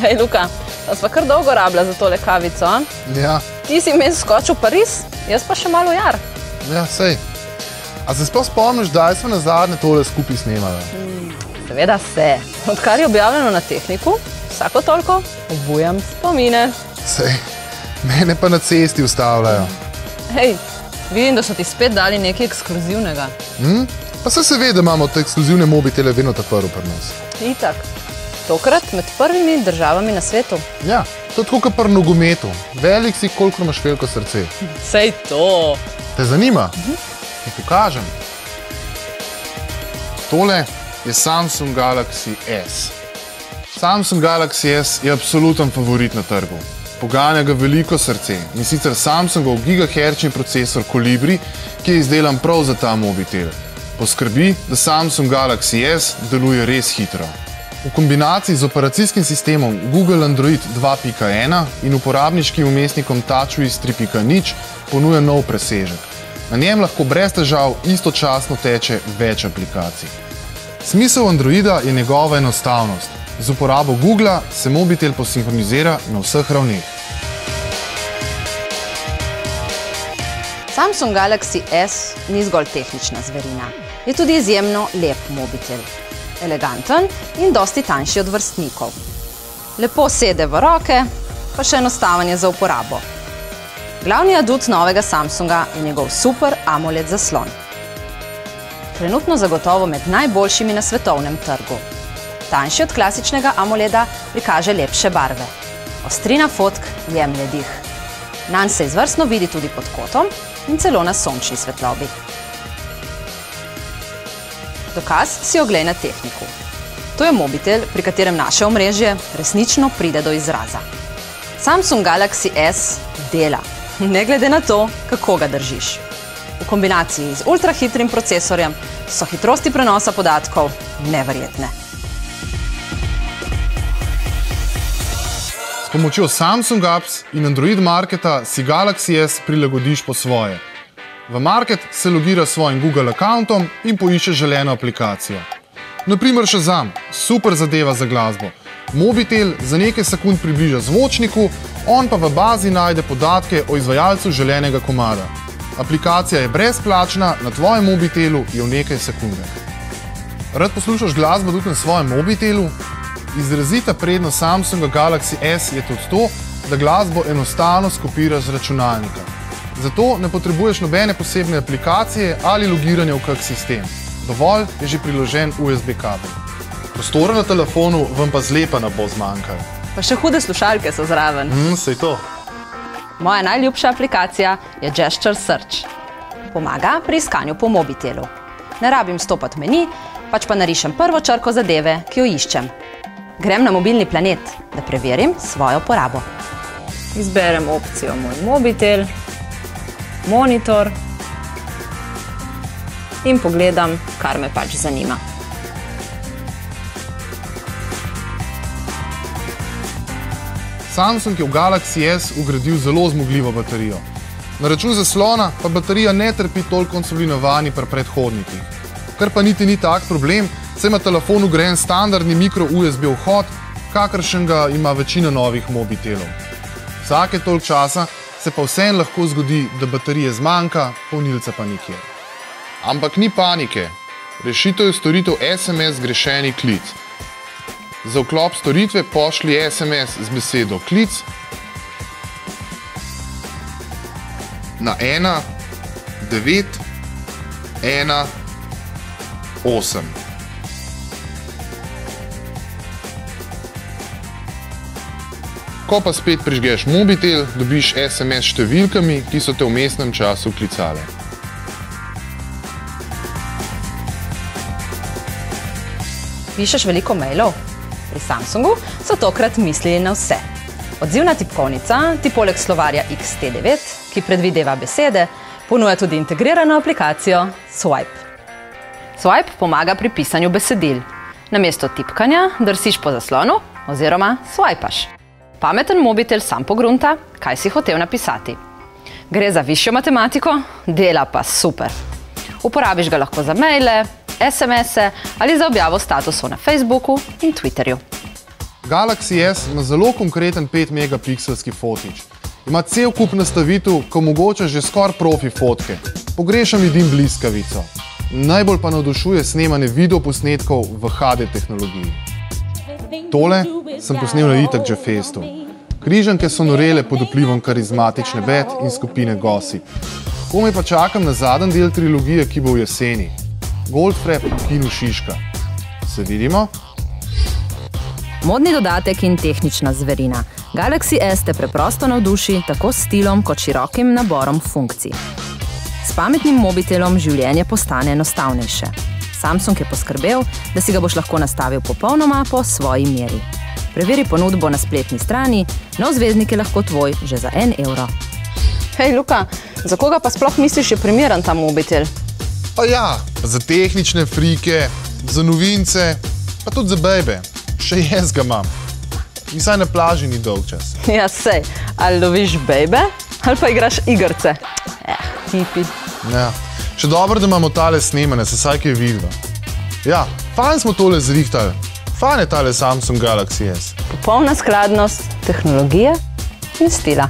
Hej, Luka, sva kar dolgo rabila za tole kavico. a? Ja, Ti si meni skočil v Pariz, jaz pa še malo jar. ja, sej. A se sploh spomniš, da smo na zadnje tole skupaj snemali? Seveda se. Odkar je objavljeno na tehniku, vsako toliko obujam spomine. Sej, mene pa na cesti ustavljajo. Hej, vidim, da so ti spet dali nekaj ekskluzivnega. Hm? Pa se ve, da imamo te ekskluzivne mobitele vedno ta prvi pri nas. Itak. Tokrat med prvimi državami na svetu. Ja, to je tako kot pri nogometu. Velik si, koliko imaš veliko srce. Sej to. Te zanima? Ti pokažem. Tole je Samsung Galaxy S. Samsung Galaxy S je absoluten favorit na trgu. Poganja ga veliko srce in sicer Samsungov gigahertzni procesor Colibri, ki je izdelan prav za ta mobitel. Poskrbi, da Samsung Galaxy S deluje res hitro. V kombinaciji z operacijskim sistemom Google Android 2.1 in uporabniškim umestnikom TouchWiz 3.0 ponuja nov presežek. Na njem lahko brez težav istočasno teče več aplikacij. Smisel Androida je njegova enostavnost. Z uporabo Google se mobitel posinhronizira na vseh ravneh. Samsung Galaxy S ni zgolj tehnična zverina, je tudi izjemno lep mobitel. Eleganten in dosti tanjši od vrstnikov. Lepo sede v roke, pa še enostaven je za uporabo. Glavni adut novega Samsunga je njegov super AMOLED zaslon. Trenutno zagotovo med najboljšimi na svetovnem trgu. Tanjši od klasičnega AMOLEDa prikaže lepše barve. Ostrina fotk jemlje dih. Nanj se izvrstno vidi tudi pod kotom in celo na sončni svetlobi. Dokaz si oglej na tehniku. To je mobitel, pri katerem naše omrežje resnično pride do izraza. Samsung Galaxy S dela, ne glede na to, kako ga držiš. V kombinaciji z ultrahitrim procesorjem so hitrosti prenosa podatkov neverjetne. S pomočjo Samsung Apps in Android Marketa si Galaxy S prilagodiš po svoje. V Market se logira s svojim Google računom in poišče želeno aplikacijo. Naprimer Shazam, super zadeva za glasbo. Mobitel za nekaj sekund približa zvočniku, on pa v bazi najde podatke o izvajalcu želenega komada. Aplikacija je brezplačna, na tvojem mobitelu je v nekaj sekundah. Rad poslušaš glasbo tudi na svojem mobitelu? Izrazita prednost Samsunga Galaxy S je tudi to, da glasbo enostavno skopiraš z računalnika. Zato ne potrebuješ nobene posebne aplikacije ali logiranja v kak sistem. Dovolj je že priložen USB kabel. Prostora na telefonu vam pa zlepa ne bo zmanjkalo. Pa še hude slušalke so zraven. Hm, sej to. Moja najljubša aplikacija je Gesture Search. Pomaga pri iskanju po mobitelu. Ne rabim stopati meni, pač pa narišem prvo črko zadeve, ki jo iščem. Grem na mobilni planet, da preverim svojo porabo. Izberem opcijo moj mobitel, monitor in pogledam, kar me pač zanima. Samsung je v Galaxy S ugradil zelo zmogljivo baterijo. Na račun zaslona pa baterija ne trpi toliko, kot so bili navadni pri predhodnikih. Kar pa niti ni tak problem, saj ima telefon ugrajen standardni mikro USB vhod, kakršen ga ima večina novih mobitelov. Vsake toliko časa se pa vseeno lahko zgodi, da baterije zmanjka, polnilca pa nikjer. Ampak ni panike. Rešitev je storitev SMS zgrešeni klic. Za vklop storitve pošlji SMS z besedo klic na 1, 9, 1, 8. Ko pa spet prižgeš mobitel, dobiš SMS s številkami, ki so te v mestnem času klicale. Pišeš veliko mailov? Pri Samsungu so tokrat mislili na vse. Odzivna tipkovnica ti poleg slovarja XT9, ki predvideva besede, ponuja tudi integrirano aplikacijo Swipe. Swipe pomaga pri pisanju besedil. Namesto tipkanja drsiš po zaslonu oziroma swipaš. Pameten mobitel sam pogrunta, kaj si hotel napisati. Gre za višjo matematiko, dela pa super. Uporabiš ga lahko za maile, SMS-e ali za objavo statusov na Facebooku in Twitterju. Galaxy S ima zelo konkreten 5 megapikselski fotič. Ima cel kup nastavitev, ko mogoče že skoraj profi fotke. Pogrešam vidim bliskavico. Najbolj pa navdušuje snemanje videoposnetkov v HD tehnologiji. Tole sem posnel na Itak že festu. Križanke so norele pod vplivom karizmatične bet in skupine Gossip. Komaj pa čakam na zadnji del trilogije, ki bo v jeseni. Goldfrap, Kinu Šiška. Se vidimo? Modni dodatek in tehnična zverina. Galaxy S te preprosto navduši tako s stilom kot širokim naborom funkcij. S pametnim mobitelom življenje postane enostavnejše. Samsung je poskrbel, da si ga boš lahko nastavil popolnoma po svoji meri. Preveri ponudbo na spletni strani, nov zvezdnik je lahko tvoj že za en evro. Hej, Luka, za koga pa sploh misliš, je primeren ta mobitel? Pa ja, za tehnične frike, za novince, pa tudi za bebe. Še jaz ga imam. Mi saj na plaži ni dolg čas. Ja, sej, ali loviš bebe, ali pa igraš igrice. Eh, hipi. Ja. Še dobro, da imamo tale snemane, se saj kaj vidva. Ja, fajn smo tole zrihtali. Fajn je tale Samsung Galaxy S. Popolna skladnost tehnologije in stila.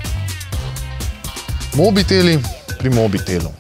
Mobiteli pri mobitelu.